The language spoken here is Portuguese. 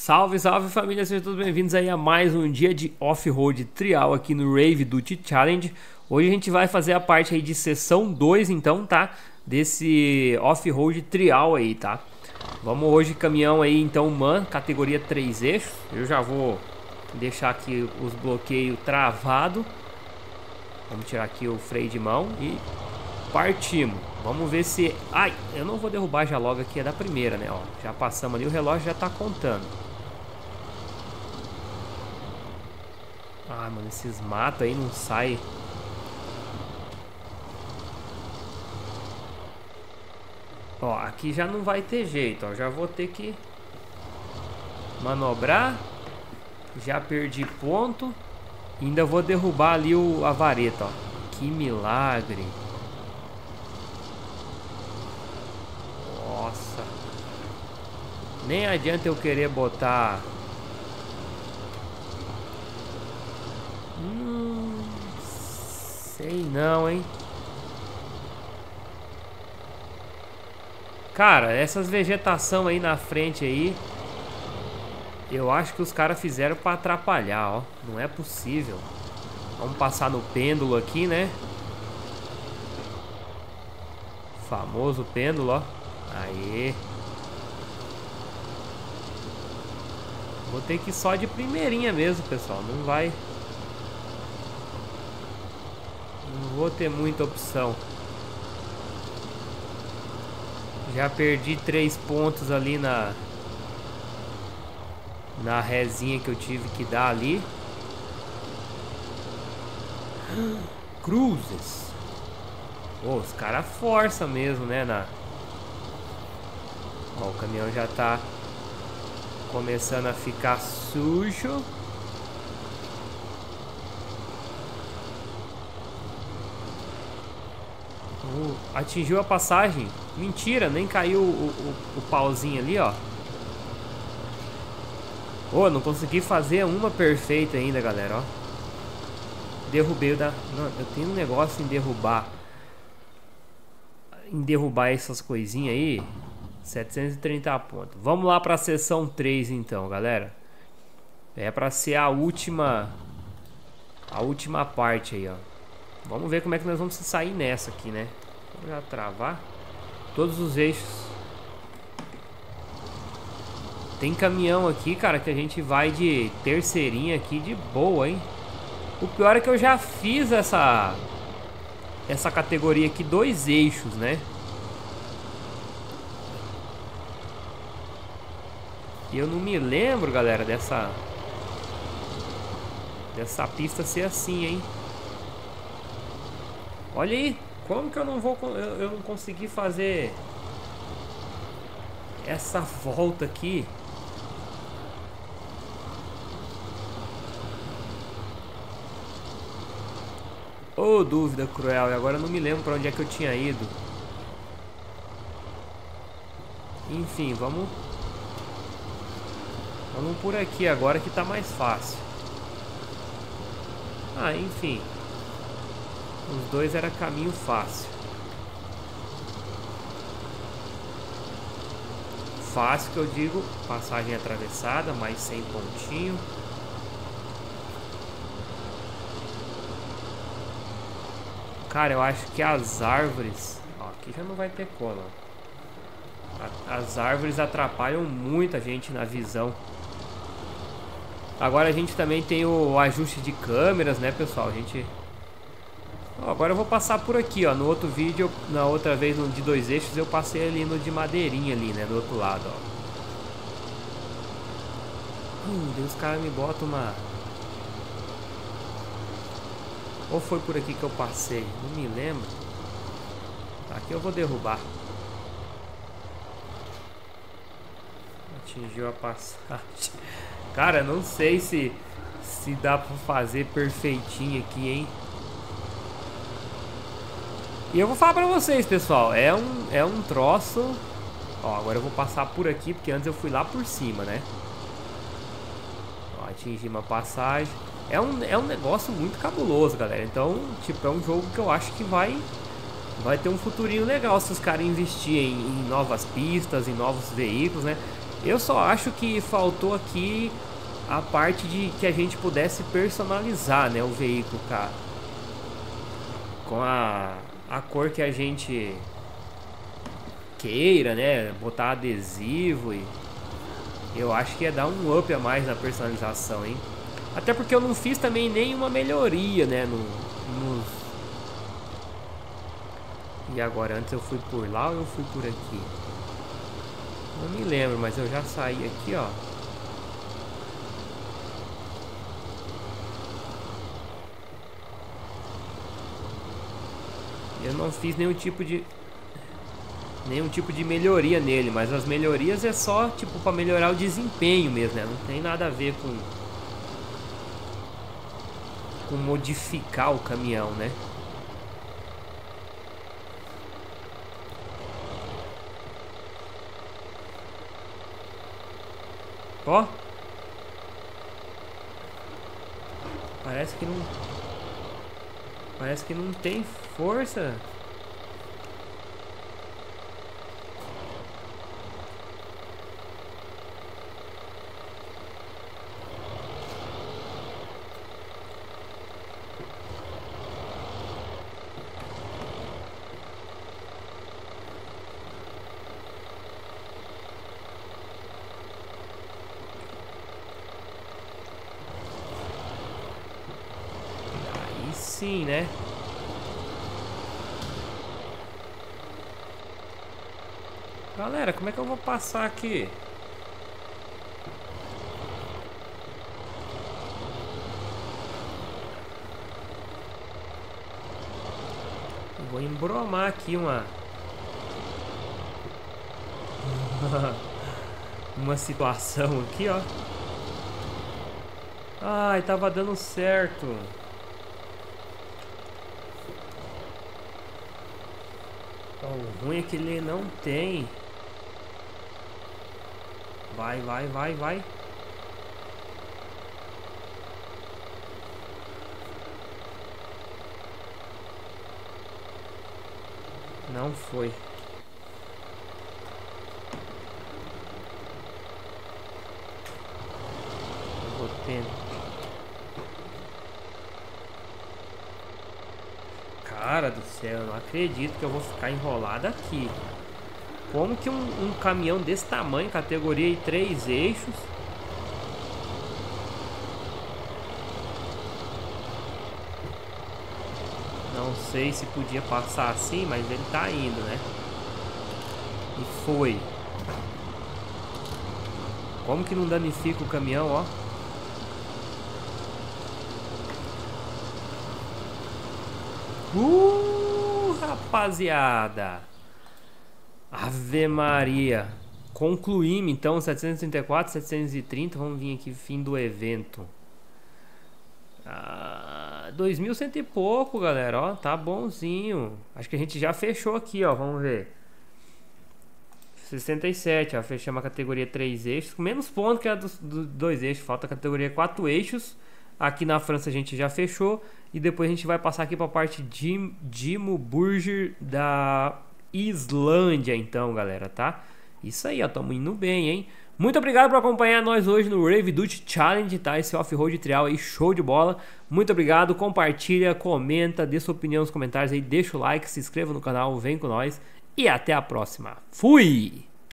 Salve, salve família, sejam todos bem-vindos aí a mais um dia de off-road trial aqui no Rave Duty Challenge. Hoje a gente vai fazer a parte aí de sessão 2 então, tá? Desse off-road trial aí, tá? Vamos hoje caminhão aí então MAN, categoria 3 eixos. Eu já vou deixar aqui os bloqueios travado. Vamos tirar aqui o freio de mão e partimos. Vamos ver se... Ai, eu não vou derrubar já logo aqui, é da primeira, né? Ó, já passamos ali, o relógio já tá contando. Ah, mano, esses matos aí não saem. Ó, aqui já não vai ter jeito, ó. Já vou ter que manobrar. Já perdi ponto. Ainda vou derrubar ali o, a vareta, ó. Que milagre. Nossa. Nem adianta eu querer botar Sei não, hein? Cara, essas vegetação aí na frente aí Eu acho que os caras fizeram pra atrapalhar, ó. Não é possível. Vamos passar no pêndulo aqui, né? Famoso pêndulo, ó. Aê. Vou ter que ir só de primeirinha mesmo, pessoal. Não vai não vou ter muita opção. Já perdi três pontos ali na na rezinha que eu tive que dar ali. Cruzes. Oh, os caras força mesmo, né? Na... Ó, o caminhão já tá começando a ficar sujo. Uh, atingiu a passagem. Mentira, nem caiu o, o, o pauzinho ali, ó. Oh, não consegui fazer uma perfeita ainda, galera, ó. Derrubei o da... Não, eu tenho um negócio em derrubar. Em derrubar essas coisinhas aí. 730 pontos. Vamos lá pra sessão 3 então, galera. É pra ser a última... A última parte aí, ó. Vamos ver como é que nós vamos sair nessa aqui, né? Vamos já travar. Todos os eixos. Tem caminhão aqui, cara, que a gente vai de terceirinha aqui de boa, hein? O pior é que eu já fiz essa... Essa categoria aqui, dois eixos, né? E eu não me lembro, galera, dessa... Dessa pista ser assim, hein? Olha aí, como que eu não vou eu, eu não consegui fazer essa volta aqui? Ô oh, dúvida cruel, e agora eu não me lembro para onde é que eu tinha ido. Enfim, vamos Vamos por aqui agora que tá mais fácil. Ah, enfim. Os dois era caminho fácil. Fácil que eu digo, passagem atravessada, mas sem pontinho. Cara, eu acho que as árvores... Ó, aqui já não vai ter cola. As árvores atrapalham muita gente na visão. Agora a gente também tem o ajuste de câmeras, né, pessoal? A gente Agora eu vou passar por aqui, ó. No outro vídeo, na outra vez no de dois eixos, eu passei ali no de madeirinha ali, né? Do outro lado, ó. Hum, Deus, os caras me botam uma... Ou foi por aqui que eu passei? Não me lembro. Aqui eu vou derrubar. Atingiu a passagem. Cara, não sei se, se dá pra fazer perfeitinho aqui, hein? E eu vou falar pra vocês, pessoal, é um, é um troço... Ó, agora eu vou passar por aqui, porque antes eu fui lá por cima, né? Ó, atingi uma passagem. É um, é um negócio muito cabuloso, galera. Então, tipo, é um jogo que eu acho que vai... Vai ter um futurinho legal se os caras investirem em, em novas pistas, em novos veículos, né? Eu só acho que faltou aqui a parte de que a gente pudesse personalizar, né, o veículo, cara. Com a, a cor que a gente queira, né, botar adesivo e eu acho que ia dar um up a mais na personalização, hein. Até porque eu não fiz também nenhuma melhoria, né, no, nos... E agora, antes eu fui por lá ou eu fui por aqui? Não me lembro, mas eu já saí aqui, ó. Eu não fiz nenhum tipo de nenhum tipo de melhoria nele, mas as melhorias é só tipo para melhorar o desempenho mesmo, né? Não tem nada a ver com com modificar o caminhão, né? Ó. Parece que não Parece que não tem força. sim, né? Galera, como é que eu vou passar aqui? Vou embromar aqui uma... uma situação aqui, ó. Ai, tava dando certo. O ruim é que ele não tem. Vai, vai, vai, vai. Não foi. Vou tentar. Cara do céu, eu não acredito que eu vou ficar enrolado aqui. Como que um, um caminhão desse tamanho, categoria e três eixos... Não sei se podia passar assim, mas ele tá indo, né? E foi. Como que não danifica o caminhão, ó? Uh, rapaziada. Ave Maria. Concluímos então 734, 730. Vamos vir aqui fim do evento. Ah, 2100 e pouco, galera. Ó, tá bonzinho. Acho que a gente já fechou aqui, ó. Vamos ver. 67, ó. Fechamos a categoria 3 eixos. Com menos pontos que a dos, dois eixos. Falta a categoria 4 eixos. Aqui na França a gente já fechou. E depois a gente vai passar aqui para a parte de Dimo Burger da Islândia, então, galera, tá? Isso aí, ó, tamo indo bem, hein? Muito obrigado por acompanhar nós hoje no Rave Duty Challenge, tá? Esse off-road trial aí, show de bola. Muito obrigado, compartilha, comenta, dê sua opinião nos comentários aí, deixa o like, se inscreva no canal, vem com nós e até a próxima. Fui!